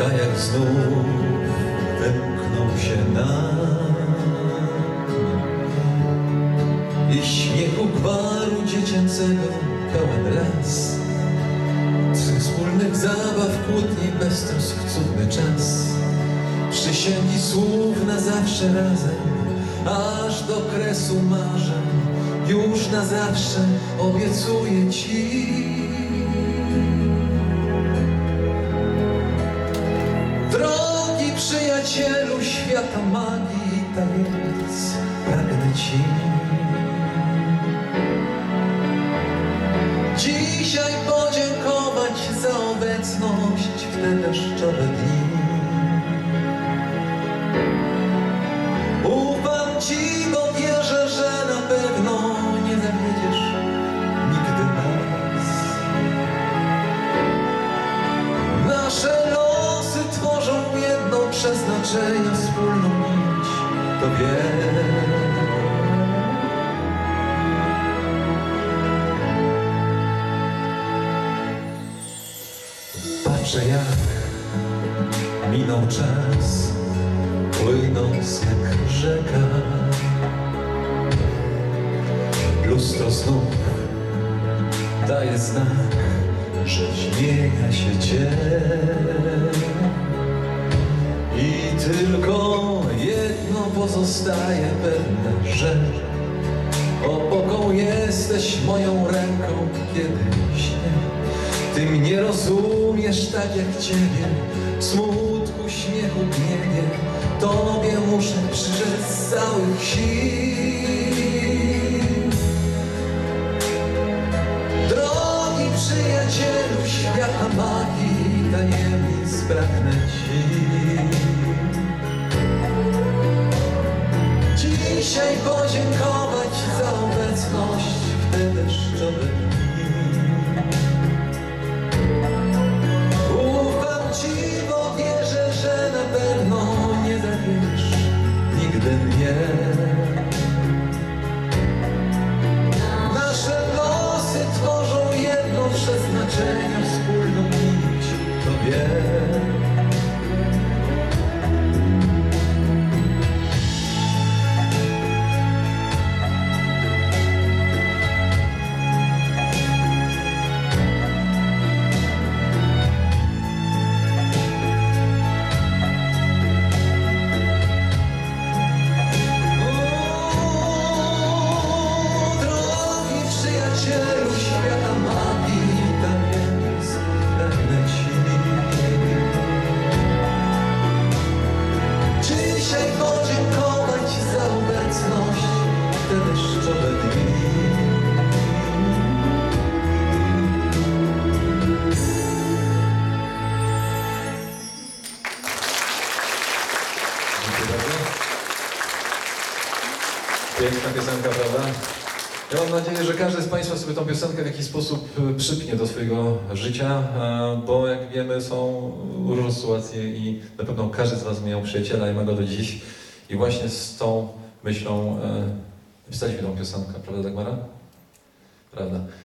Jak znów wymknął się nam I śmiechu gwaru dziecięcego pełen las Twych wspólnych zabaw, kłótni, beztrosk, cudny czas. Przysięgi słów na zawsze razem Aż do kresu marzeń. Już na zawsze obiecuję Ci świata magii tajemnic Pragnę Ci. Dzisiaj podziękować za obecność w te deszczowe dni. Ufam Ci, to wiele. Patrzę jak minął czas, płynąc jak rzeka. Lustro znów daje znak, że zmienia się dzień. I tylko pozostaje pewne, że opoką jesteś moją ręką, kiedy śnię. Ty mnie rozumiesz tak jak Ciebie, smutku, śmiechu, gniewie, Tobie muszę przyrzec całych sił. Drogi przyjacielu świata magii tajemnic pragnę Ci. Dzisiaj podziękować za obecność w te deszczowe. Ufam Ci, bo wierzę, że na pewno nie zawiedziesz nigdy mnie. Nasze losy tworzą jedno przeznaczenie, wspólną nić Tobie. Drogi Piękna piosenka, prawda? Ja mam nadzieję, że każdy z Państwa sobie tą piosenkę w jakiś sposób e, przypnie do swojego życia, e, bo jak wiemy są różne sytuacje i na pewno każdy z Was miał przyjaciela i ma go do dziś. I właśnie z tą myślą napisaliśmy tą piosenkę, prawda Dagmara? Prawda.